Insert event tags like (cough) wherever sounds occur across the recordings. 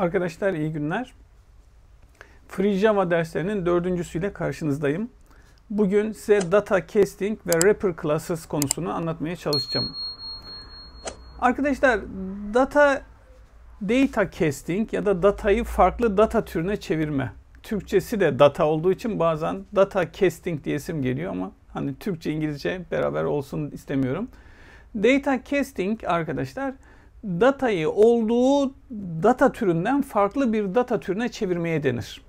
Arkadaşlar iyi günler. Free Java derslerinin dördüncüsüyle karşınızdayım. Bugün size data casting ve wrapper classes konusunu anlatmaya çalışacağım. Arkadaşlar data data casting ya da datayı farklı data türüne çevirme. Türkçesi de data olduğu için bazen data casting diye isim geliyor ama hani Türkçe İngilizce beraber olsun istemiyorum. Data casting arkadaşlar datayı olduğu data türünden farklı bir data türüne çevirmeye denir.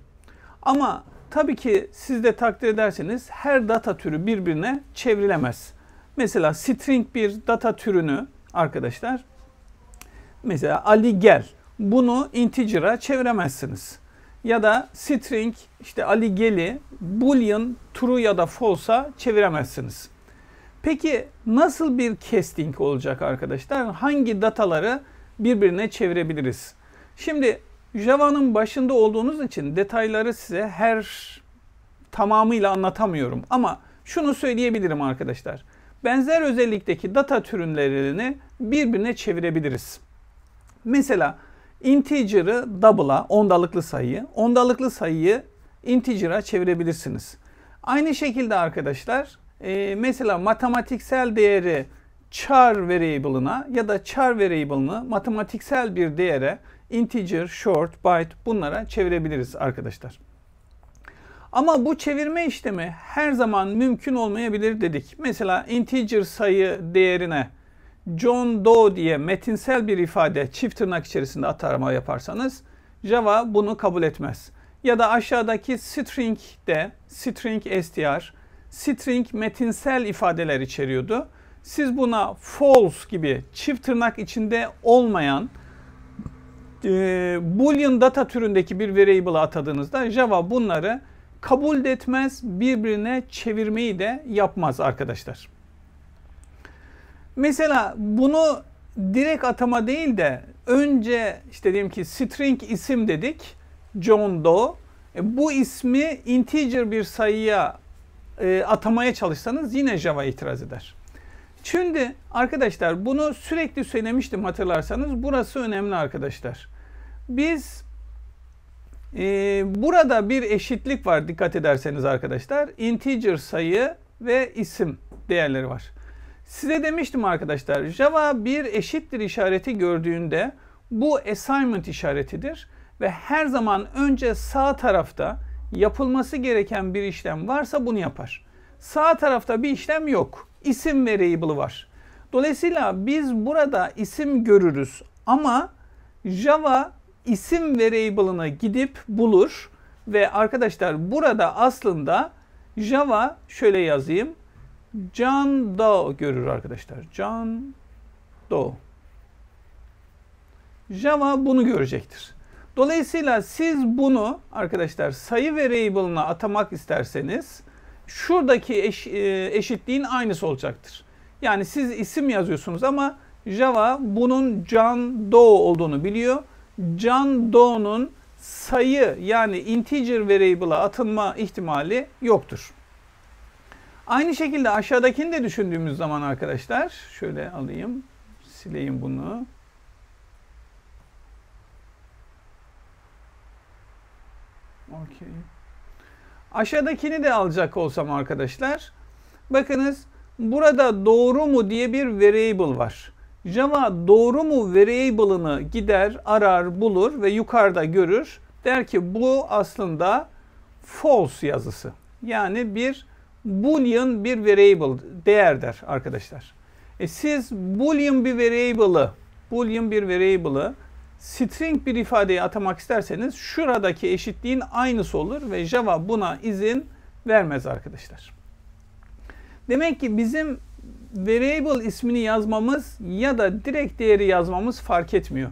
Ama tabii ki siz de takdir ederseniz her data türü birbirine çevrilemez. Mesela string bir data türünü arkadaşlar mesela Ali gel bunu integer'a çeviremezsiniz. Ya da string işte Ali geli boolean true ya da false'a çeviremezsiniz. Peki nasıl bir casting olacak arkadaşlar? Hangi dataları birbirine çevirebiliriz? Şimdi Java'nın başında olduğunuz için detayları size her tamamıyla anlatamıyorum. Ama şunu söyleyebilirim arkadaşlar. Benzer özellikteki data türünlerini birbirine çevirebiliriz. Mesela integer'ı double'a, ondalıklı sayıyı, ondalıklı sayıyı integer'a çevirebilirsiniz. Aynı şekilde arkadaşlar e, mesela matematiksel değeri char variable'ına ya da char variable'ını matematiksel bir değere integer, short, byte bunlara çevirebiliriz arkadaşlar. Ama bu çevirme işlemi her zaman mümkün olmayabilir dedik. Mesela integer sayı değerine John Doe diye metinsel bir ifade çift tırnak içerisinde atarma yaparsanız Java bunu kabul etmez. Ya da aşağıdaki string de string str string metinsel ifadeler içeriyordu. Siz buna false gibi çift tırnak içinde olmayan e, boolean data türündeki bir variable atadığınızda Java bunları kabul etmez, birbirine çevirmeyi de yapmaz arkadaşlar. Mesela bunu direkt atama değil de önce işte diyelim ki string isim dedik. John Doe. E, bu ismi integer bir sayıya e, atamaya çalışsanız yine Java itiraz eder. Şimdi arkadaşlar bunu sürekli söylemiştim hatırlarsanız. Burası önemli arkadaşlar. Biz e, burada bir eşitlik var dikkat ederseniz arkadaşlar. Integer sayı ve isim değerleri var. Size demiştim arkadaşlar Java bir eşittir işareti gördüğünde bu assignment işaretidir ve her zaman önce sağ tarafta yapılması gereken bir işlem varsa bunu yapar. Sağ tarafta bir işlem yok. İsim variable var. Dolayısıyla biz burada isim görürüz ama Java isim variable'ını gidip bulur ve arkadaşlar burada aslında Java şöyle yazayım. John Doe görür arkadaşlar. John Doe. Java bunu görecektir. Dolayısıyla siz bunu arkadaşlar sayı variable'ına atamak isterseniz şuradaki eş, e, eşitliğin aynısı olacaktır. Yani siz isim yazıyorsunuz ama Java bunun John Doe olduğunu biliyor. John Doe'nun sayı yani integer variable'a atılma ihtimali yoktur. Aynı şekilde aşağıdakini de düşündüğümüz zaman arkadaşlar şöyle alayım sileyim bunu. Okay. Aşağıdakini de alacak olsam arkadaşlar. Bakınız burada doğru mu diye bir variable var. Java doğru mu variable'ını gider, arar, bulur ve yukarıda görür. Der ki bu aslında false yazısı. Yani bir boolean bir variable değer der arkadaşlar. E siz boolean bir variable'ı boolean bir variable'ı string bir ifadeye atamak isterseniz şuradaki eşitliğin aynısı olur ve Java buna izin vermez arkadaşlar. Demek ki bizim variable ismini yazmamız ya da direkt değeri yazmamız fark etmiyor.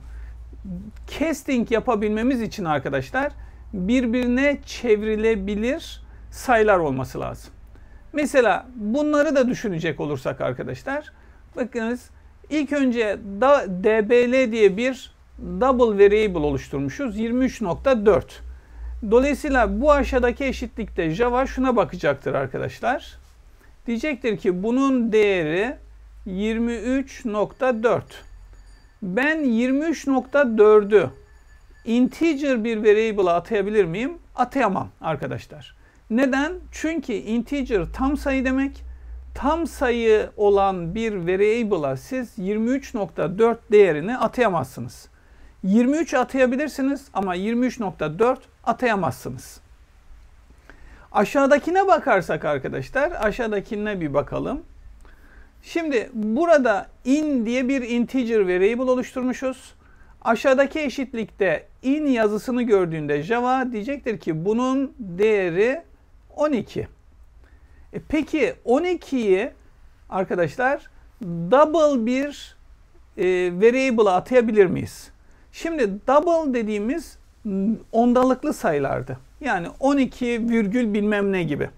Casting yapabilmemiz için arkadaşlar birbirine çevrilebilir sayılar olması lazım. Mesela bunları da düşünecek olursak arkadaşlar bakınız ilk önce dbl diye bir double variable oluşturmuşuz. 23.4. Dolayısıyla bu aşağıdaki eşitlikte Java şuna bakacaktır arkadaşlar. Diyecektir ki bunun değeri 23.4. Ben 23.4'ü integer bir variable'a atayabilir miyim? Atayamam arkadaşlar. Neden? Çünkü integer tam sayı demek. Tam sayı olan bir variable'a siz 23.4 değerini atayamazsınız. 23 atayabilirsiniz ama 23.4 atayamazsınız. Aşağıdakine bakarsak arkadaşlar, aşağıdakine bir bakalım. Şimdi burada in diye bir integer variable oluşturmuşuz. Aşağıdaki eşitlikte in yazısını gördüğünde Java diyecektir ki bunun değeri 12. E peki 12'yi arkadaşlar double bir e, variable'a atayabilir miyiz? Şimdi double dediğimiz ondalıklı sayılardı. Yani 12 virgül bilmem ne gibi.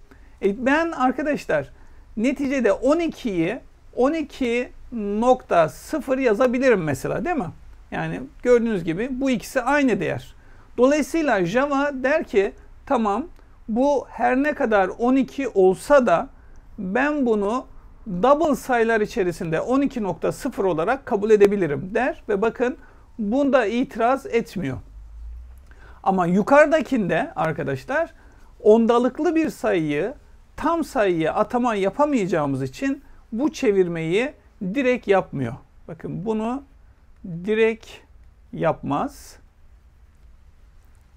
E ben arkadaşlar neticede 12'yi 12.0 yazabilirim mesela değil mi? Yani gördüğünüz gibi bu ikisi aynı değer. Dolayısıyla Java der ki tamam bu her ne kadar 12 olsa da ben bunu double sayılar içerisinde 12.0 olarak kabul edebilirim der ve bakın bunda itiraz etmiyor. Ama yukarıdakinde arkadaşlar ondalıklı bir sayıyı tam sayıya atama yapamayacağımız için bu çevirmeyi direkt yapmıyor. Bakın bunu direkt yapmaz.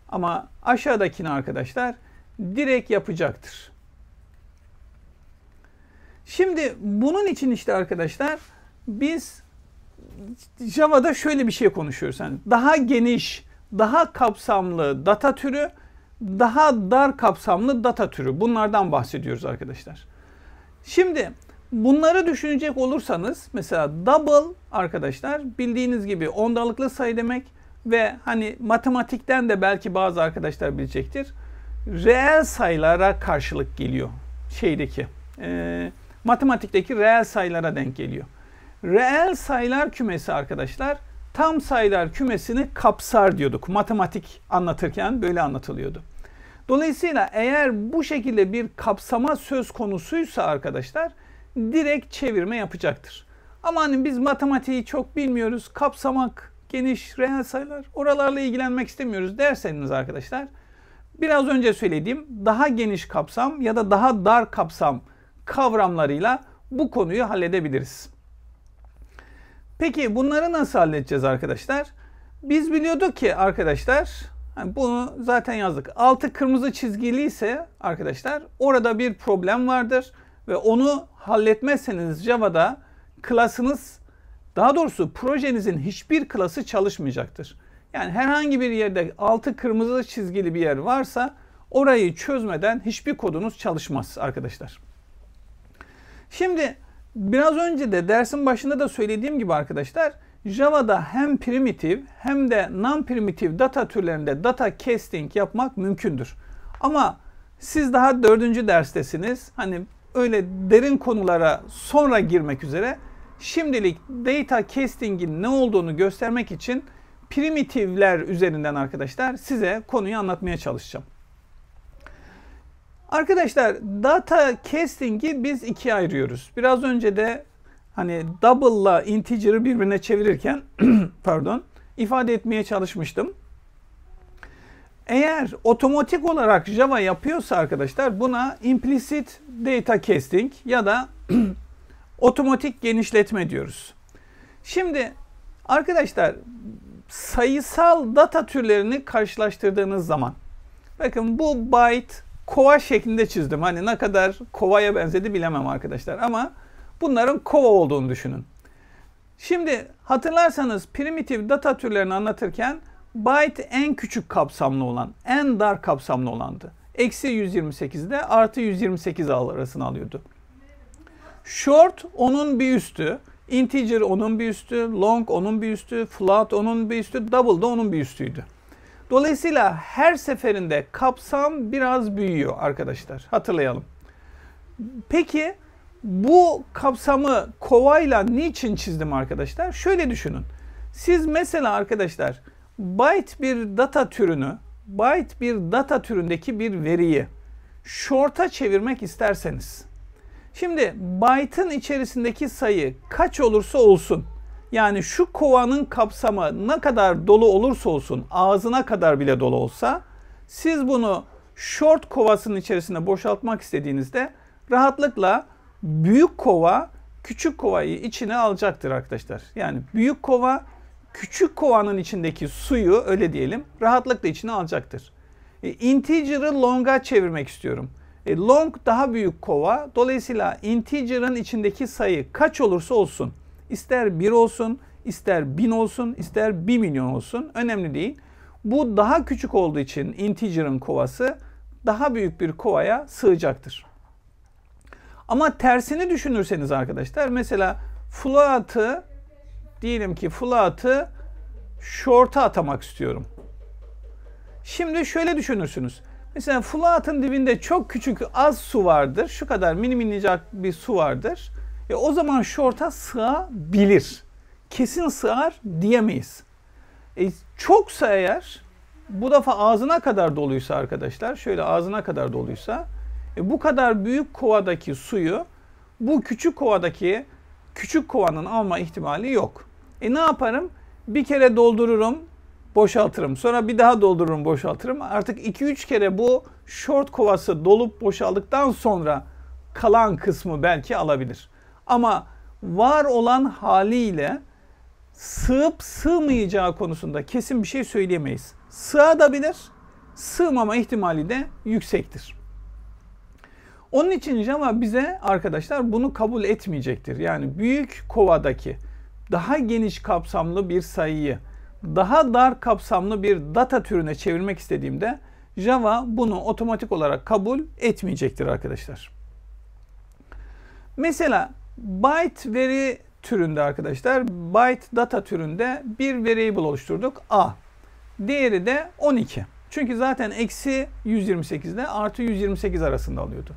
Ama aşağıdakini arkadaşlar direkt yapacaktır. Şimdi bunun için işte arkadaşlar biz Java'da şöyle bir şey konuşuyoruz. Yani daha geniş, daha kapsamlı data türü, daha dar kapsamlı data türü. Bunlardan bahsediyoruz arkadaşlar. Şimdi bunları düşünecek olursanız mesela double arkadaşlar bildiğiniz gibi ondalıklı sayı demek ve hani matematikten de belki bazı arkadaşlar bilecektir. Reel sayılara karşılık geliyor şeydeki e, matematikteki reel sayılara denk geliyor. Reel sayılar kümesi arkadaşlar tam sayılar kümesini kapsar diyorduk. Matematik anlatırken böyle anlatılıyordu. Dolayısıyla eğer bu şekilde bir kapsama söz konusuysa arkadaşlar direkt çevirme yapacaktır. Ama hani biz matematiği çok bilmiyoruz. Kapsamak, geniş, reel sayılar oralarla ilgilenmek istemiyoruz derseniz arkadaşlar biraz önce söylediğim daha geniş kapsam ya da daha dar kapsam kavramlarıyla bu konuyu halledebiliriz. Peki bunları nasıl halledeceğiz arkadaşlar? Biz biliyorduk ki arkadaşlar bunu zaten yazdık. Altı kırmızı çizgili ise arkadaşlar orada bir problem vardır ve onu halletmezseniz Java'da klasınız daha doğrusu projenizin hiçbir klası çalışmayacaktır. Yani herhangi bir yerde altı kırmızı çizgili bir yer varsa orayı çözmeden hiçbir kodunuz çalışmaz arkadaşlar. Şimdi biraz önce de dersin başında da söylediğim gibi arkadaşlar Java'da hem primitif hem de non-primitif data türlerinde data casting yapmak mümkündür. Ama siz daha dördüncü derstesiniz. Hani öyle derin konulara sonra girmek üzere. Şimdilik data casting'in ne olduğunu göstermek için primitifler üzerinden arkadaşlar size konuyu anlatmaya çalışacağım. Arkadaşlar data casting'i biz ikiye ayırıyoruz. Biraz önce de hani double'la integer'ı birbirine çevirirken (clears throat) pardon ifade etmeye çalışmıştım. Eğer otomatik olarak Java yapıyorsa arkadaşlar buna implicit data casting ya da (clears throat) otomatik genişletme diyoruz. Şimdi arkadaşlar sayısal data türlerini karşılaştırdığınız zaman bakın bu byte kova şeklinde çizdim. Hani ne kadar kovaya benzedi bilemem arkadaşlar ama bunların kova olduğunu düşünün. Şimdi hatırlarsanız primitif data türlerini anlatırken byte en küçük kapsamlı olan, en dar kapsamlı olandı. Eksi 128'de artı 128 arasını alıyordu. Short onun bir üstü, integer onun bir üstü, long onun bir üstü, float onun bir üstü, double da onun bir üstüydü. Dolayısıyla her seferinde kapsam biraz büyüyor arkadaşlar. Hatırlayalım. Peki bu kapsamı kovayla niçin çizdim arkadaşlar? Şöyle düşünün. Siz mesela arkadaşlar byte bir data türünü, byte bir data türündeki bir veriyi short'a çevirmek isterseniz. Şimdi byte'ın içerisindeki sayı kaç olursa olsun Yani şu kovanın kapsamı ne kadar dolu olursa olsun, ağzına kadar bile dolu olsa, siz bunu short kovasının içerisine boşaltmak istediğinizde rahatlıkla büyük kova küçük kovayı içine alacaktır arkadaşlar. Yani büyük kova küçük kovanın içindeki suyu öyle diyelim rahatlıkla içine alacaktır. E, integer'ı long'a çevirmek istiyorum. E, long daha büyük kova. Dolayısıyla integer'ın içindeki sayı kaç olursa olsun. İster 1 olsun, ister 1000 olsun, ister 1 milyon olsun. Önemli değil. Bu daha küçük olduğu için integer'ın kovası daha büyük bir kovaya sığacaktır. Ama tersini düşünürseniz arkadaşlar mesela float'ı diyelim ki float'ı short'a atamak istiyorum. Şimdi şöyle düşünürsünüz. Mesela float'ın dibinde çok küçük az su vardır. Şu kadar mini minicik bir su vardır. E o zaman short'a sığabilir. Kesin sığar diyemeyiz. E çoksa eğer bu defa ağzına kadar doluysa arkadaşlar şöyle ağzına kadar doluysa e bu kadar büyük kovadaki suyu bu küçük kovadaki küçük kovanın alma ihtimali yok. E ne yaparım? Bir kere doldururum, boşaltırım. Sonra bir daha doldururum, boşaltırım. Artık 2-3 kere bu short kovası dolup boşaldıktan sonra kalan kısmı belki alabilir. Ama var olan haliyle sığıp sığmayacağı konusunda kesin bir şey söyleyemeyiz. Sığabilir, sığmama ihtimali de yüksektir. Onun için Java bize arkadaşlar bunu kabul etmeyecektir. Yani büyük kovadaki daha geniş kapsamlı bir sayıyı daha dar kapsamlı bir data türüne çevirmek istediğimde Java bunu otomatik olarak kabul etmeyecektir arkadaşlar. Mesela byte veri türünde arkadaşlar byte data türünde bir variable oluşturduk a. Değeri de 12. Çünkü zaten eksi 128'de artı 128 arasında alıyordu.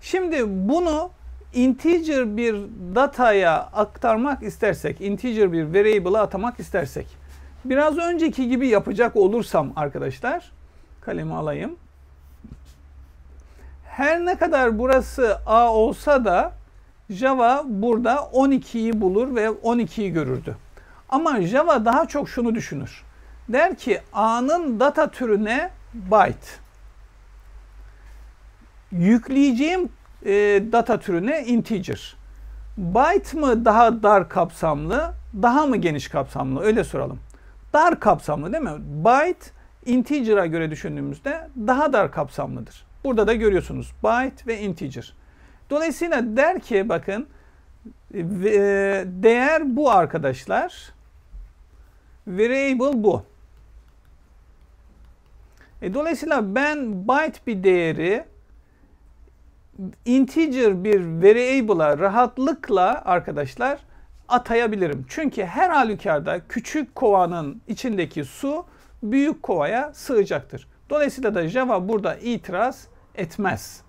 Şimdi bunu integer bir dataya aktarmak istersek, integer bir variable'a atamak istersek, biraz önceki gibi yapacak olursam arkadaşlar, kalemi alayım. Her ne kadar burası a olsa da Java burada 12'yi bulur ve 12'yi görürdü. Ama Java daha çok şunu düşünür. Der ki a'nın data türüne byte yükleyeceğim e, data türüne integer. Byte mı daha dar kapsamlı, daha mı geniş kapsamlı? Öyle soralım. Dar kapsamlı değil mi? Byte integer'a göre düşündüğümüzde daha dar kapsamlıdır. Burada da görüyorsunuz byte ve integer. Dolayısıyla der ki bakın e, değer bu arkadaşlar. Variable bu. E, dolayısıyla ben byte bir değeri integer bir variable'a rahatlıkla arkadaşlar atayabilirim. Çünkü her halükarda küçük kovanın içindeki su büyük kovaya sığacaktır. Dolayısıyla da Java burada itiraz etmez.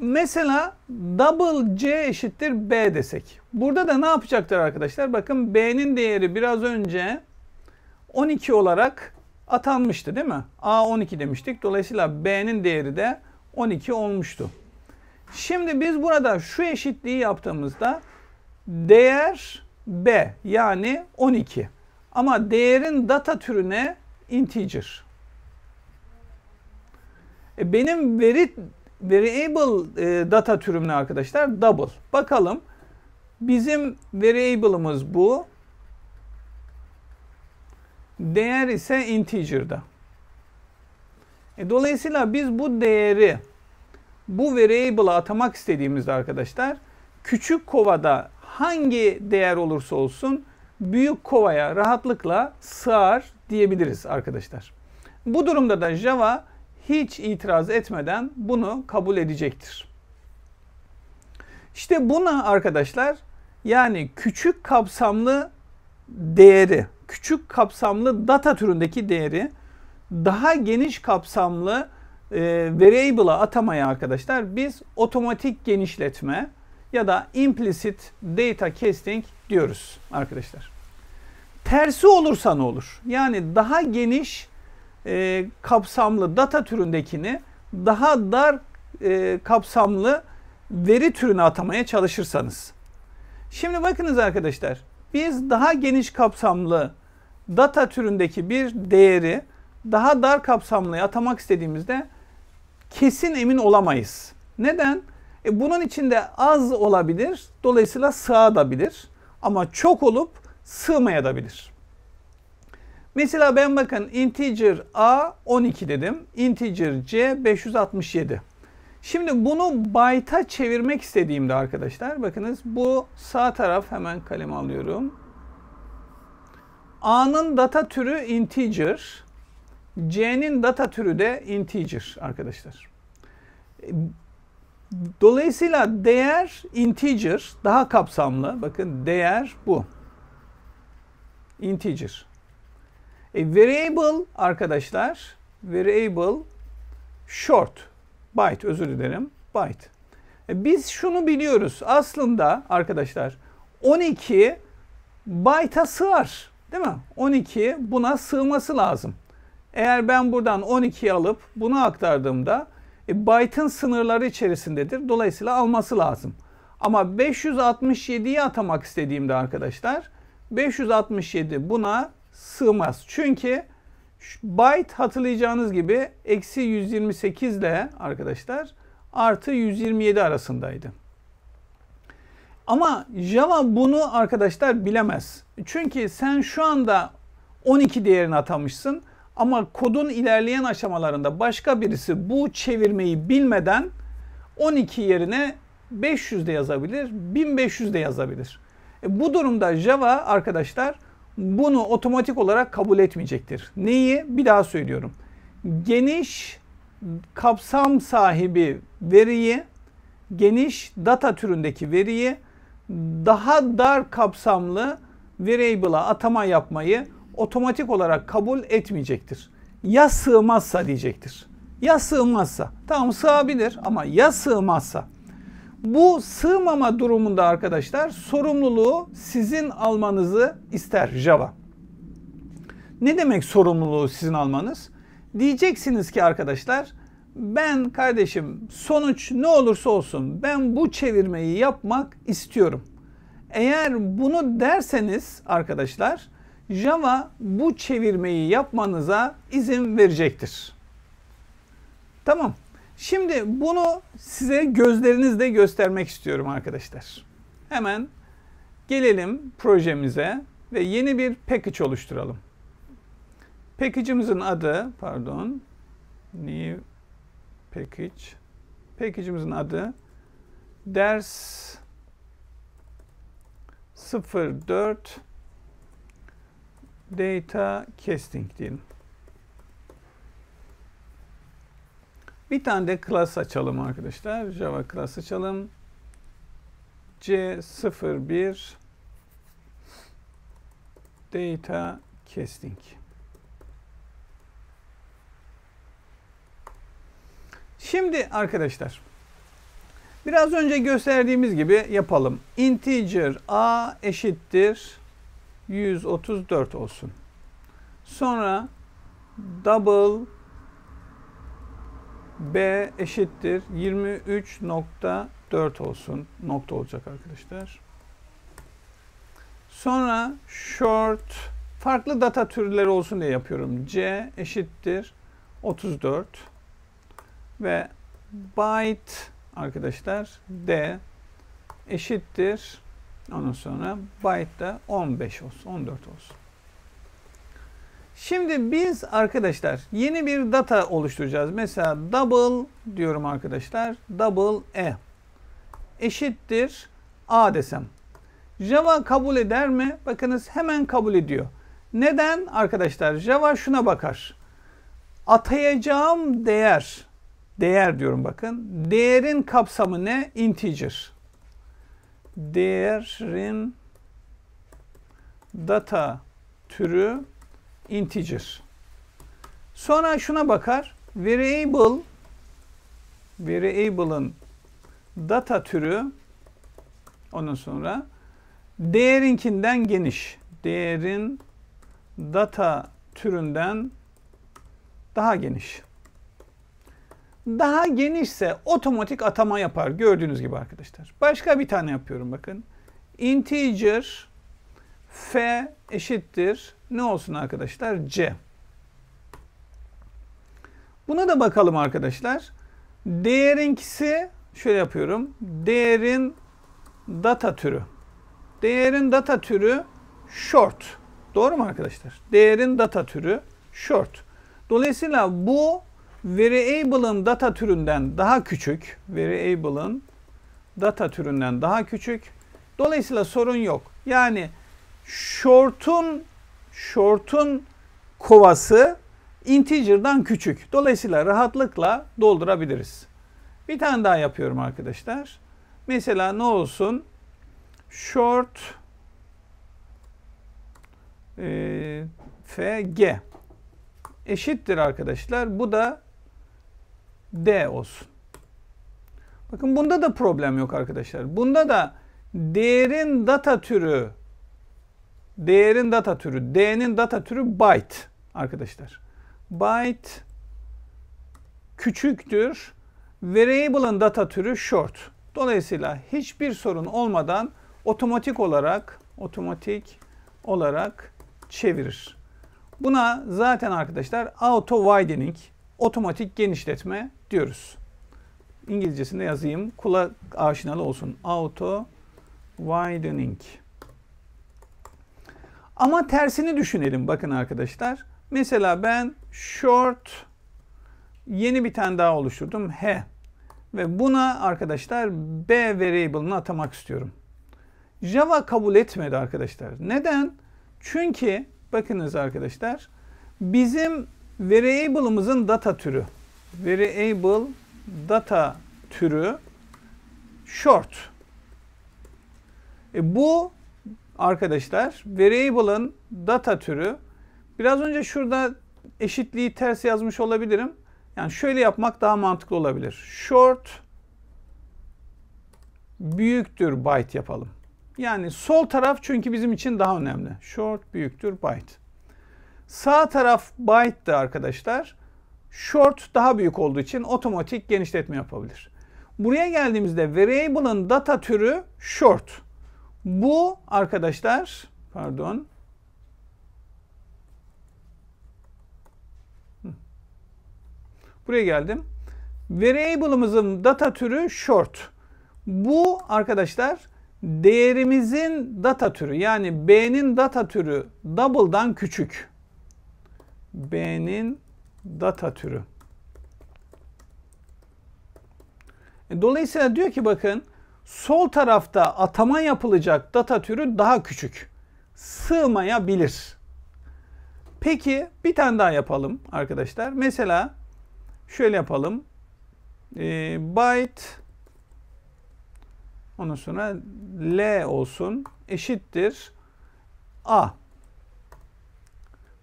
Mesela double c eşittir b desek. Burada da ne yapacaktır arkadaşlar? Bakın b'nin değeri biraz önce 12 olarak atanmıştı değil mi? A 12 demiştik. Dolayısıyla B'nin değeri de 12 olmuştu. Şimdi biz burada şu eşitliği yaptığımızda değer B yani 12. Ama değerin data türüne integer. E benim veri variable e, data türüm ne arkadaşlar? Double. Bakalım. Bizim variable'ımız bu. Değer ise integer'da. E, dolayısıyla biz bu değeri bu variable'a atamak istediğimizde arkadaşlar küçük kovada hangi değer olursa olsun büyük kovaya rahatlıkla sığar diyebiliriz arkadaşlar. Bu durumda da Java hiç itiraz etmeden bunu kabul edecektir. İşte buna arkadaşlar yani küçük kapsamlı değeri küçük kapsamlı data türündeki değeri daha geniş kapsamlı e, variable'a atamaya arkadaşlar biz otomatik genişletme ya da implicit data casting diyoruz arkadaşlar. Tersi olursa ne olur? Yani daha geniş e, kapsamlı data türündekini daha dar e, kapsamlı veri türüne atamaya çalışırsanız. Şimdi bakınız arkadaşlar. Biz daha geniş kapsamlı data türündeki bir değeri daha dar kapsamlıya atamak istediğimizde kesin emin olamayız. Neden? E bunun içinde az olabilir, dolayısıyla sığabilir. Ama çok olup sığmayabilir. Mesela ben bakın integer a 12 dedim. Integer c 567. Şimdi bunu byte'a çevirmek istediğimde arkadaşlar bakınız bu sağ taraf hemen kalem alıyorum. A'nın data türü integer. C'nin data türü de integer arkadaşlar. Dolayısıyla değer integer daha kapsamlı. Bakın değer bu. Integer. E, variable arkadaşlar variable short byte özür dilerim byte. E, biz şunu biliyoruz. Aslında arkadaşlar 12 byte'a sığar. Değil mi? 12 buna sığması lazım. Eğer ben buradan 12'yi alıp bunu aktardığımda e, byte'ın sınırları içerisindedir. Dolayısıyla alması lazım. Ama 567'yi atamak istediğimde arkadaşlar 567 buna sığmaz. Çünkü byte hatırlayacağınız gibi eksi 128 ile arkadaşlar artı 127 arasındaydı. Ama Java bunu arkadaşlar bilemez. Çünkü sen şu anda 12 değerini atamışsın ama kodun ilerleyen aşamalarında başka birisi bu çevirmeyi bilmeden 12 yerine 500 de yazabilir, 1500 de yazabilir. E bu durumda Java arkadaşlar bunu otomatik olarak kabul etmeyecektir. Neyi? Bir daha söylüyorum. Geniş kapsam sahibi veriyi, geniş data türündeki veriyi daha dar kapsamlı variable'a atama yapmayı otomatik olarak kabul etmeyecektir. Ya sığmazsa diyecektir. Ya sığmazsa. Tamam sığabilir ama ya sığmazsa. Bu sığmama durumunda arkadaşlar sorumluluğu sizin almanızı ister Java. Ne demek sorumluluğu sizin almanız? Diyeceksiniz ki arkadaşlar ben kardeşim sonuç ne olursa olsun ben bu çevirmeyi yapmak istiyorum. Eğer bunu derseniz arkadaşlar Java bu çevirmeyi yapmanıza izin verecektir. Tamam. Şimdi bunu size gözlerinizle göstermek istiyorum arkadaşlar. Hemen gelelim projemize ve yeni bir package oluşturalım. Package'ımızın adı, pardon, new package. Package'ımızın adı ders 04 data casting diyelim. Bir tane de class açalım arkadaşlar. Java class açalım. C01 data casting. Şimdi arkadaşlar biraz önce gösterdiğimiz gibi yapalım. Integer a eşittir 134 olsun. Sonra double b eşittir 23.4 olsun. Nokta olacak arkadaşlar. Sonra short farklı data türleri olsun diye yapıyorum. c eşittir 34 ve byte arkadaşlar d eşittir ondan sonra byte da 15 olsun 14 olsun. Şimdi biz arkadaşlar yeni bir data oluşturacağız. Mesela double diyorum arkadaşlar. Double e eşittir a desem. Java kabul eder mi? Bakınız hemen kabul ediyor. Neden arkadaşlar? Java şuna bakar. Atayacağım değer değer diyorum bakın. Değerin kapsamı ne? Integer. Değerin data türü integer. Sonra şuna bakar. Variable variable'ın data türü ondan sonra değerinkinden geniş. Değerin data türünden daha geniş. Daha genişse otomatik atama yapar. Gördüğünüz gibi arkadaşlar. Başka bir tane yapıyorum bakın. Integer f eşittir ne olsun arkadaşlar? c. Buna da bakalım arkadaşlar. Değerinkisi şöyle yapıyorum. Değerin data türü. Değerin data türü short. Doğru mu arkadaşlar? Değerin data türü short. Dolayısıyla bu variable'ın data türünden daha küçük. Variable'ın data türünden daha küçük. Dolayısıyla sorun yok. Yani short'un short'un kovası integer'dan küçük. Dolayısıyla rahatlıkla doldurabiliriz. Bir tane daha yapıyorum arkadaşlar. Mesela ne olsun? Short e, fg eşittir arkadaşlar. Bu da d olsun. Bakın bunda da problem yok arkadaşlar. Bunda da değerin data türü değerin data türü d'nin data türü byte arkadaşlar. Byte küçüktür. Variable'ın data türü short. Dolayısıyla hiçbir sorun olmadan otomatik olarak otomatik olarak çevirir. Buna zaten arkadaşlar auto widening, otomatik genişletme diyoruz. İngilizcesinde yazayım. Kulak aşinalı olsun. Auto widening. Ama tersini düşünelim bakın arkadaşlar. Mesela ben short yeni bir tane daha oluşturdum. H. Ve buna arkadaşlar B variable'ını atamak istiyorum. Java kabul etmedi arkadaşlar. Neden? Çünkü bakınız arkadaşlar bizim variable'ımızın data türü variable data türü short. E bu arkadaşlar variable'ın data türü biraz önce şurada eşitliği ters yazmış olabilirim. Yani şöyle yapmak daha mantıklı olabilir. Short büyüktür byte yapalım. Yani sol taraf çünkü bizim için daha önemli. Short büyüktür byte. Sağ taraf byte'dı arkadaşlar. Short daha büyük olduğu için otomatik genişletme yapabilir. Buraya geldiğimizde variable'ın data türü short. Bu arkadaşlar pardon Buraya geldim. Variable'ımızın data türü short. Bu arkadaşlar değerimizin data türü yani B'nin data türü double'dan küçük. B'nin data türü. E, dolayısıyla diyor ki bakın sol tarafta atama yapılacak data türü daha küçük. Sığmayabilir. Peki bir tane daha yapalım arkadaşlar. Mesela şöyle yapalım. E, byte ondan sonra L olsun eşittir A.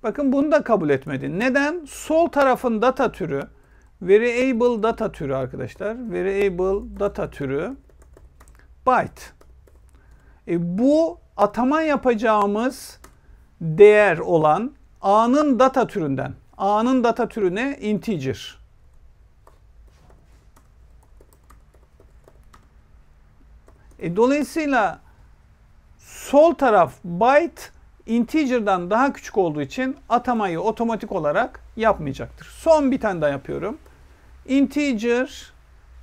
Bakın bunu da kabul etmedi. Neden? Sol tarafın data türü variable data türü arkadaşlar. Variable data türü byte. E, bu atama yapacağımız değer olan A'nın data türünden. A'nın data türü ne? Integer. E, dolayısıyla sol taraf byte integer'dan daha küçük olduğu için atamayı otomatik olarak yapmayacaktır. Son bir tane daha yapıyorum. Integer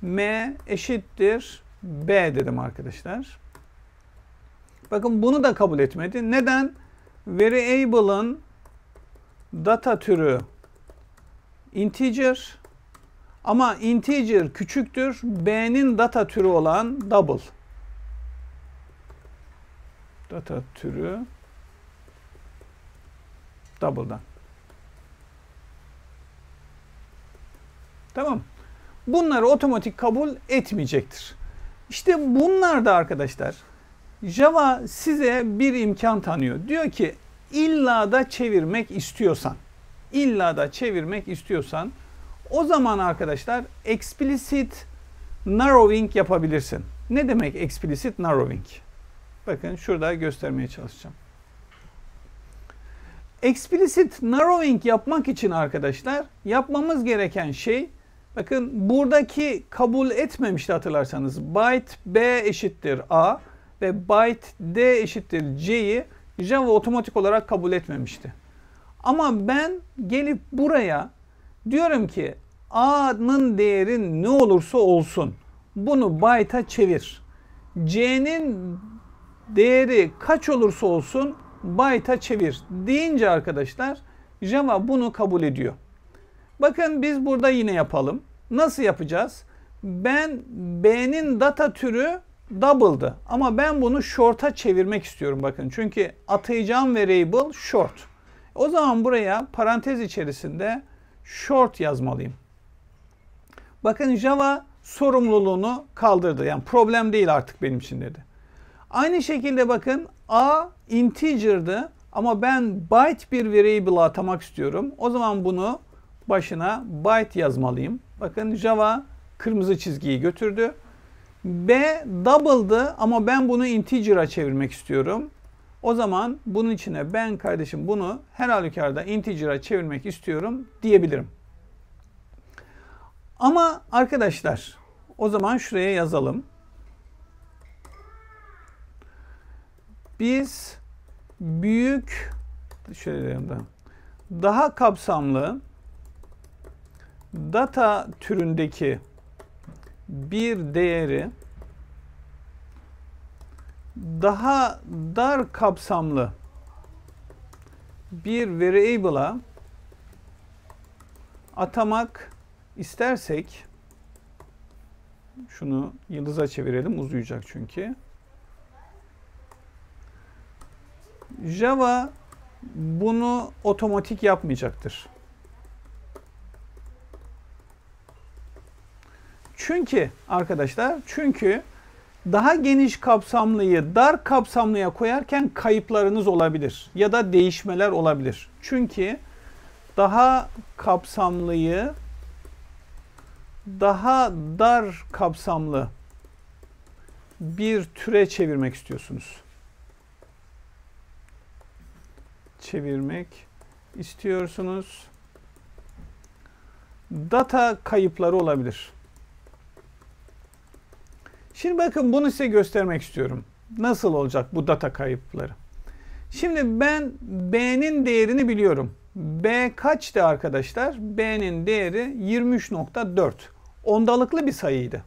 m eşittir b dedim arkadaşlar. Bakın bunu da kabul etmedi. Neden? Variable'ın data türü integer ama integer küçüktür b'nin data türü olan double. Data türü double'dan. Tamam. Bunları otomatik kabul etmeyecektir. İşte bunlar da arkadaşlar Java size bir imkan tanıyor. Diyor ki illa da çevirmek istiyorsan, illa da çevirmek istiyorsan o zaman arkadaşlar explicit narrowing yapabilirsin. Ne demek explicit narrowing? Bakın şurada göstermeye çalışacağım. Explicit narrowing yapmak için arkadaşlar yapmamız gereken şey Bakın buradaki kabul etmemişti hatırlarsanız. Byte B eşittir A ve byte D eşittir C'yi Java otomatik olarak kabul etmemişti. Ama ben gelip buraya diyorum ki A'nın değeri ne olursa olsun bunu byte'a çevir. C'nin değeri kaç olursa olsun byte'a çevir deyince arkadaşlar Java bunu kabul ediyor. Bakın biz burada yine yapalım. Nasıl yapacağız? Ben B'nin data türü double'dı ama ben bunu short'a çevirmek istiyorum bakın. Çünkü atayacağım variable short. O zaman buraya parantez içerisinde short yazmalıyım. Bakın Java sorumluluğunu kaldırdı. Yani problem değil artık benim için dedi. Aynı şekilde bakın A integer'dı ama ben byte bir variable atamak istiyorum. O zaman bunu başına byte yazmalıyım. Bakın Java kırmızı çizgiyi götürdü. B double'dı ama ben bunu integer'a çevirmek istiyorum. O zaman bunun içine ben kardeşim bunu her halükarda integer'a çevirmek istiyorum diyebilirim. Ama arkadaşlar o zaman şuraya yazalım. Biz büyük şöyle daha kapsamlı data türündeki bir değeri daha dar kapsamlı bir variable'a atamak istersek şunu yıldıza çevirelim uzayacak çünkü. Java bunu otomatik yapmayacaktır. Çünkü arkadaşlar çünkü daha geniş kapsamlıyı dar kapsamlıya koyarken kayıplarınız olabilir ya da değişmeler olabilir. Çünkü daha kapsamlıyı daha dar kapsamlı bir türe çevirmek istiyorsunuz. Çevirmek istiyorsunuz. Data kayıpları olabilir. Şimdi bakın bunu size göstermek istiyorum. Nasıl olacak bu data kayıpları? Şimdi ben B'nin değerini biliyorum. B kaçtı arkadaşlar? B'nin değeri 23.4. Ondalıklı bir sayıydı.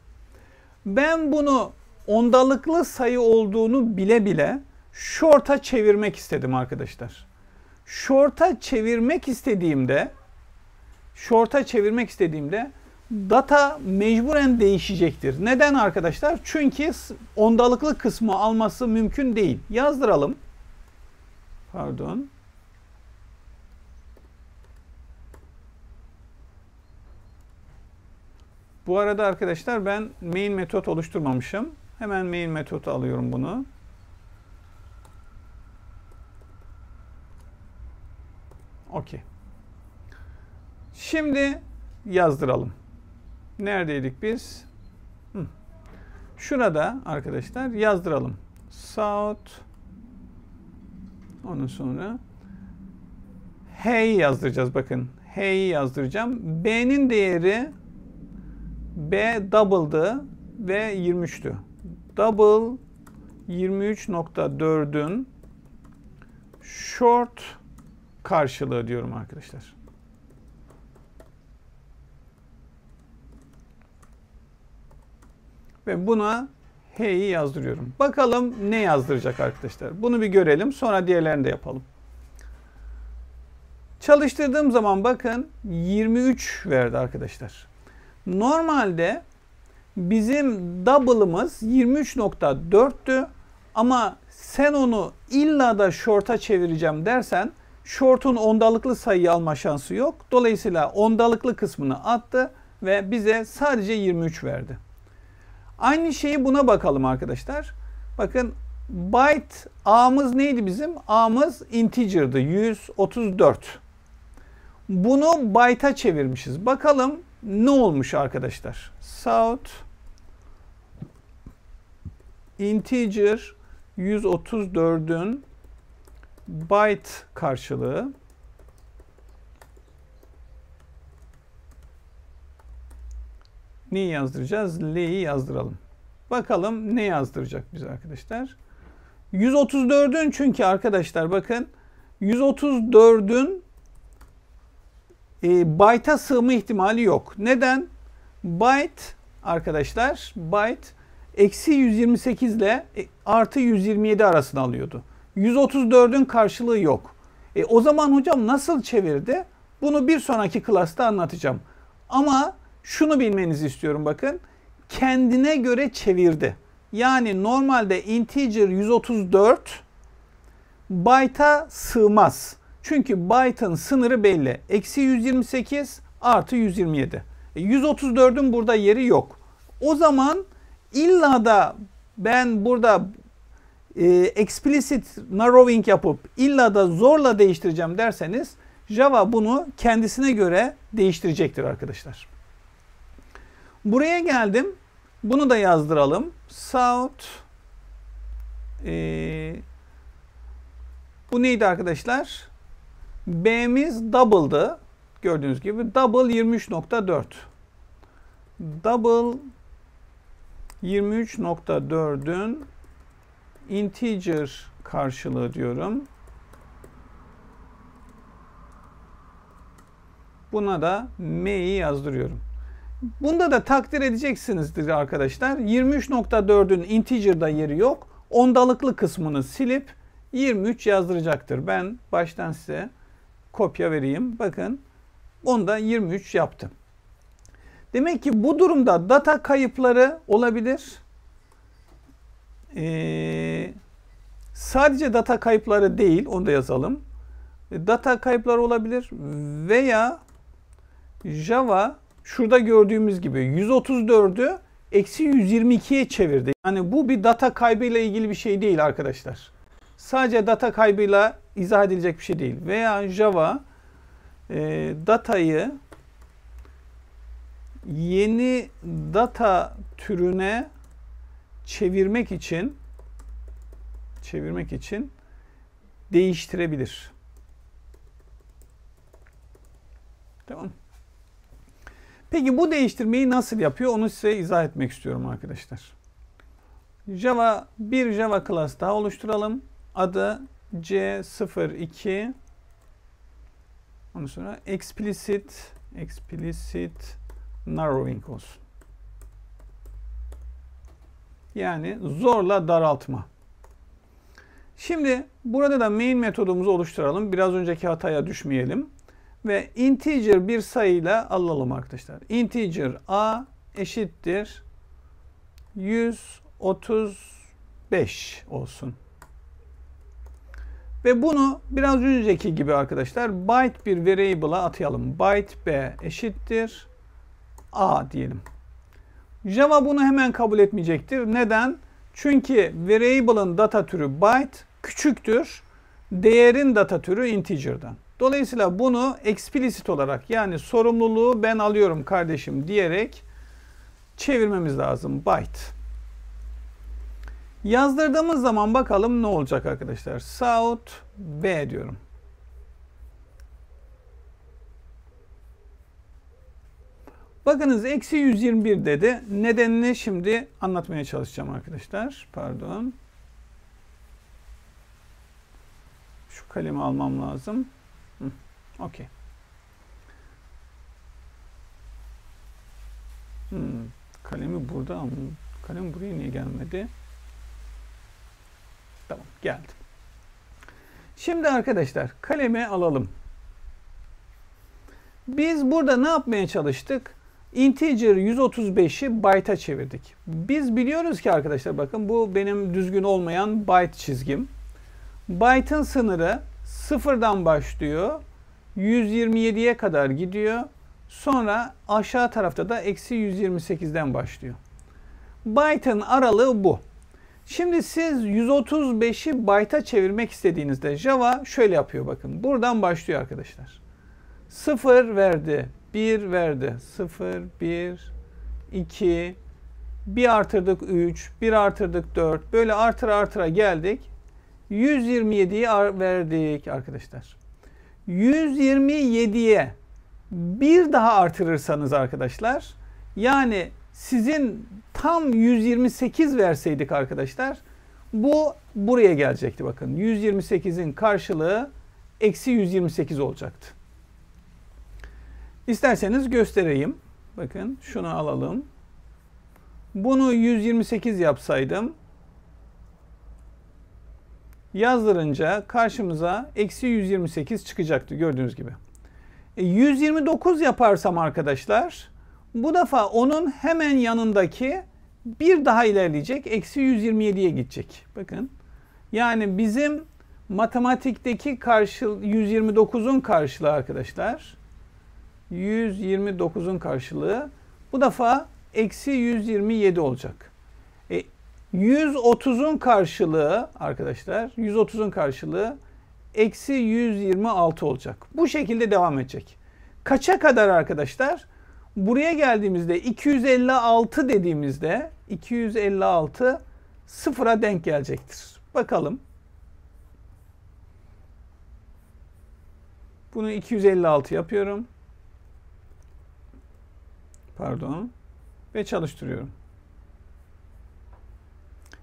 Ben bunu ondalıklı sayı olduğunu bile bile short'a çevirmek istedim arkadaşlar. Short'a çevirmek istediğimde short'a çevirmek istediğimde data mecburen değişecektir. Neden arkadaşlar? Çünkü ondalıklı kısmı alması mümkün değil. Yazdıralım. Pardon. Bu arada arkadaşlar ben main metot oluşturmamışım. Hemen main metodu alıyorum bunu. Okey. Şimdi yazdıralım. Neredeydik biz? Hı. Şurada arkadaşlar yazdıralım. South ondan sonra hey yazdıracağız bakın. Hey yazdıracağım. B'nin değeri B double'dı ve 23'tü. Double 23.4'ün short karşılığı diyorum arkadaşlar. Ve buna H'yi yazdırıyorum. Bakalım ne yazdıracak arkadaşlar. Bunu bir görelim. Sonra diğerlerini de yapalım. Çalıştırdığım zaman bakın 23 verdi arkadaşlar. Normalde bizim double'ımız 23.4'tü ama sen onu illa da short'a çevireceğim dersen short'un ondalıklı sayıyı alma şansı yok. Dolayısıyla ondalıklı kısmını attı ve bize sadece 23 verdi. Aynı şeyi buna bakalım arkadaşlar. Bakın byte A'mız neydi bizim? A'mız integer'dı. 134. Bunu byte'a çevirmişiz. Bakalım ne olmuş arkadaşlar? South integer 134'ün byte karşılığı neyi yazdıracağız? L'yi yazdıralım. Bakalım ne yazdıracak bize arkadaşlar. 134'ün çünkü arkadaşlar bakın 134'ün e, byte'a sığma ihtimali yok. Neden? Byte arkadaşlar byte eksi 128 ile e, artı 127 arasını alıyordu. 134'ün karşılığı yok. E, o zaman hocam nasıl çevirdi? Bunu bir sonraki klasta anlatacağım. Ama şunu bilmenizi istiyorum bakın. Kendine göre çevirdi. Yani normalde integer 134 byte'a sığmaz. Çünkü byte'ın sınırı belli. Eksi 128 artı 127. E, 134'ün burada yeri yok. O zaman illa da ben burada e, explicit narrowing yapıp illa da zorla değiştireceğim derseniz Java bunu kendisine göre değiştirecektir arkadaşlar. Buraya geldim. Bunu da yazdıralım. South e, bu neydi arkadaşlar? B'miz double'dı. Gördüğünüz gibi double 23.4. Double 23.4'ün integer karşılığı diyorum. Buna da m'yi yazdırıyorum. Bunda da takdir edeceksinizdir arkadaşlar. 23.4'ün integer'da yeri yok. Ondalıklı kısmını silip 23 yazdıracaktır. Ben baştan size kopya vereyim. Bakın onda 23 yaptım. Demek ki bu durumda data kayıpları olabilir. Ee, sadece data kayıpları değil, onu da yazalım. Data kayıpları olabilir veya Java şurada gördüğümüz gibi 134'ü eksi 122'ye çevirdi. Yani bu bir data kaybıyla ilgili bir şey değil arkadaşlar. Sadece data kaybıyla izah edilecek bir şey değil. Veya Java e, datayı yeni data türüne çevirmek için çevirmek için değiştirebilir. Tamam. Peki bu değiştirmeyi nasıl yapıyor? Onu size izah etmek istiyorum arkadaşlar. Java bir Java class daha oluşturalım. Adı C02 Ondan sonra explicit explicit narrowing olsun. Yani zorla daraltma. Şimdi burada da main metodumuzu oluşturalım. Biraz önceki hataya düşmeyelim. Ve integer bir sayıyla alalım arkadaşlar. Integer a eşittir 135 olsun. Ve bunu biraz önceki gibi arkadaşlar byte bir variable'a atayalım. Byte b eşittir a diyelim. Java bunu hemen kabul etmeyecektir. Neden? Çünkü variable'ın data türü byte küçüktür. Değerin data türü integer'dan. Dolayısıyla bunu explicit olarak yani sorumluluğu ben alıyorum kardeşim diyerek çevirmemiz lazım. Byte. Yazdırdığımız zaman bakalım ne olacak arkadaşlar. South B diyorum. Bakınız eksi 121 dedi. Nedenini şimdi anlatmaya çalışacağım arkadaşlar. Pardon. Şu kalemi almam lazım. Okey. Hmm, kalemi burada ama kalem buraya niye gelmedi? Tamam geldi. Şimdi arkadaşlar kalemi alalım. Biz burada ne yapmaya çalıştık? Integer 135'i byte'a çevirdik. Biz biliyoruz ki arkadaşlar bakın bu benim düzgün olmayan byte çizgim. Byte'ın sınırı sıfırdan başlıyor. 127'ye kadar gidiyor. Sonra aşağı tarafta da eksi 128'den başlıyor. Byte'ın aralığı bu. Şimdi siz 135'i byte'a çevirmek istediğinizde Java şöyle yapıyor bakın. Buradan başlıyor arkadaşlar. 0 verdi, 1 verdi. 0, 1, 2, 1 artırdık 3, 1 artırdık 4. Böyle artıra artıra geldik. 127'yi verdik arkadaşlar. 127'ye bir daha artırırsanız arkadaşlar yani sizin tam 128 verseydik arkadaşlar bu buraya gelecekti bakın. 128'in karşılığı eksi 128 olacaktı. İsterseniz göstereyim. Bakın şunu alalım. Bunu 128 yapsaydım yazdırınca karşımıza eksi 128 çıkacaktı gördüğünüz gibi. E, 129 yaparsam arkadaşlar bu defa onun hemen yanındaki bir daha ilerleyecek. Eksi 127'ye gidecek. Bakın. Yani bizim matematikteki karşı 129'un karşılığı arkadaşlar. 129'un karşılığı bu defa eksi 127 olacak. E, 130'un karşılığı arkadaşlar 130'un karşılığı eksi 126 olacak. Bu şekilde devam edecek. Kaça kadar arkadaşlar? Buraya geldiğimizde 256 dediğimizde 256 sıfıra denk gelecektir. Bakalım. Bunu 256 yapıyorum. Pardon. Ve çalıştırıyorum.